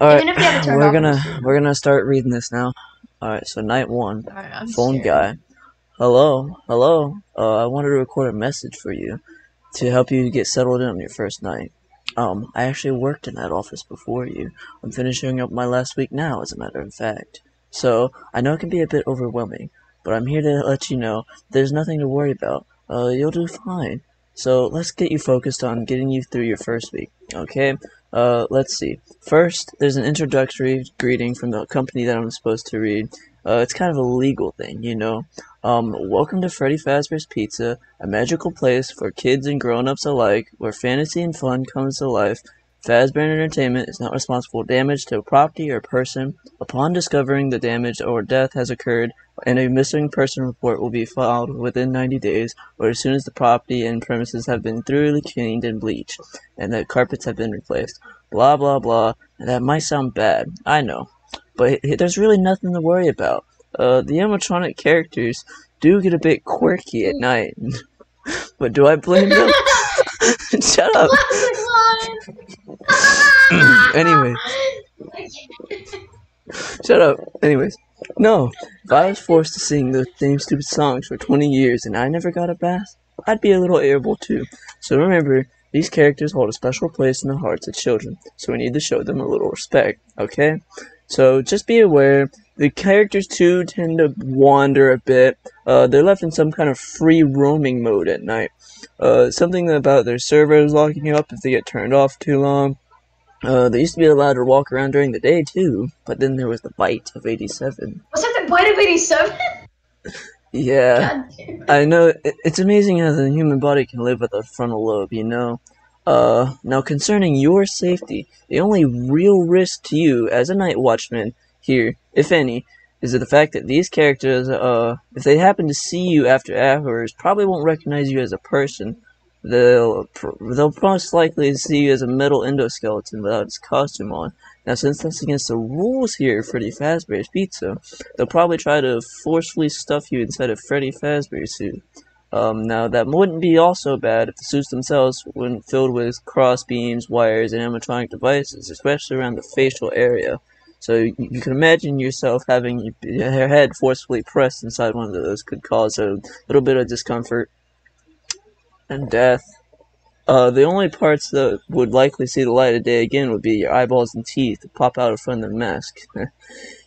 All right, Even if you have it turned we're gonna we're gonna start reading this now. All right, so night one, Alright, I'm phone scared. guy. Hello, hello. Uh, I wanted to record a message for you to help you get settled in on your first night. Um, I actually worked in that office before you. I'm finishing up my last week now, as a matter of fact. So I know it can be a bit overwhelming, but I'm here to let you know there's nothing to worry about. Uh, you'll do fine. So let's get you focused on getting you through your first week. Okay? Uh, let's see. First, there's an introductory greeting from the company that I'm supposed to read. Uh, it's kind of a legal thing, you know. Um, welcome to Freddy Fazbear's Pizza, a magical place for kids and grown-ups alike, where fantasy and fun comes to life. Fazbear Entertainment is not responsible for damage to a property or person. Upon discovering the damage or death has occurred, and a missing person report will be filed within 90 days, or as soon as the property and premises have been thoroughly cleaned and bleached, and the carpets have been replaced. Blah blah blah. And that might sound bad, I know, but there's really nothing to worry about. Uh, the animatronic characters do get a bit quirky at night, but do I blame them? Shut up. Anyway. Shut up. Anyways, no. If I was forced to sing the same stupid songs for 20 years and I never got a bath, I'd be a little irritable too. So remember, these characters hold a special place in the hearts of children, so we need to show them a little respect, okay? So just be aware, the characters too tend to wander a bit. Uh, they're left in some kind of free roaming mode at night. Uh, something about their servers locking you up if they get turned off too long. Uh, they used to be allowed to walk around during the day too, but then there was the bite of 87. Was that the bite of 87? Yeah, I know. It, it's amazing how the human body can live with a frontal lobe, you know? Uh, now concerning your safety, the only real risk to you as a night watchman here, if any, is the fact that these characters, uh, if they happen to see you after hours, probably won't recognize you as a person. They'll they'll most likely see you as a metal endoskeleton without its costume on. Now, since that's against the rules here Freddy Fazbear's Pizza, they'll probably try to forcefully stuff you inside a Freddy Fazbear suit. Um, now, that wouldn't be also bad if the suits themselves weren't filled with cross beams, wires, and animatronic devices, especially around the facial area. So you, you can imagine yourself having your head forcefully pressed inside one of those could cause a little bit of discomfort and death. Uh, the only parts that would likely see the light of day again would be your eyeballs and teeth that pop out of front of the mask.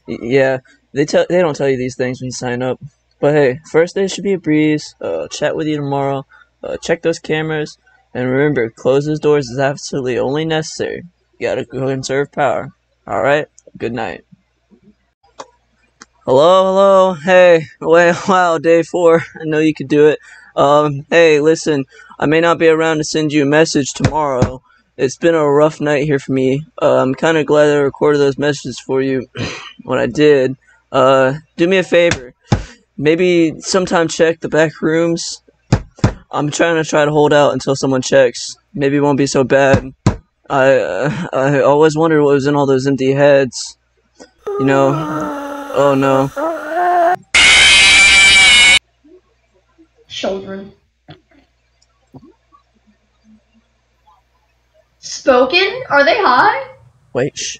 Yeah, they tell they don't tell you these things when you sign up. But hey, first day should be a breeze. Uh, chat with you tomorrow. Uh, check those cameras, and remember, close those doors is absolutely only necessary. You gotta conserve power. All right. Good night. Hello, hello. Hey, wait, wow, day four. I know you could do it. Um, hey, listen, I may not be around to send you a message tomorrow. It's been a rough night here for me. Uh, I'm kind of glad I recorded those messages for you when I did. Uh, do me a favor. Maybe sometime check the back rooms. I'm trying to try to hold out until someone checks. Maybe it won't be so bad. I uh, I always wondered what was in all those empty heads. You know. Oh no. Children. Spoken? Are they high? Wait. Shh.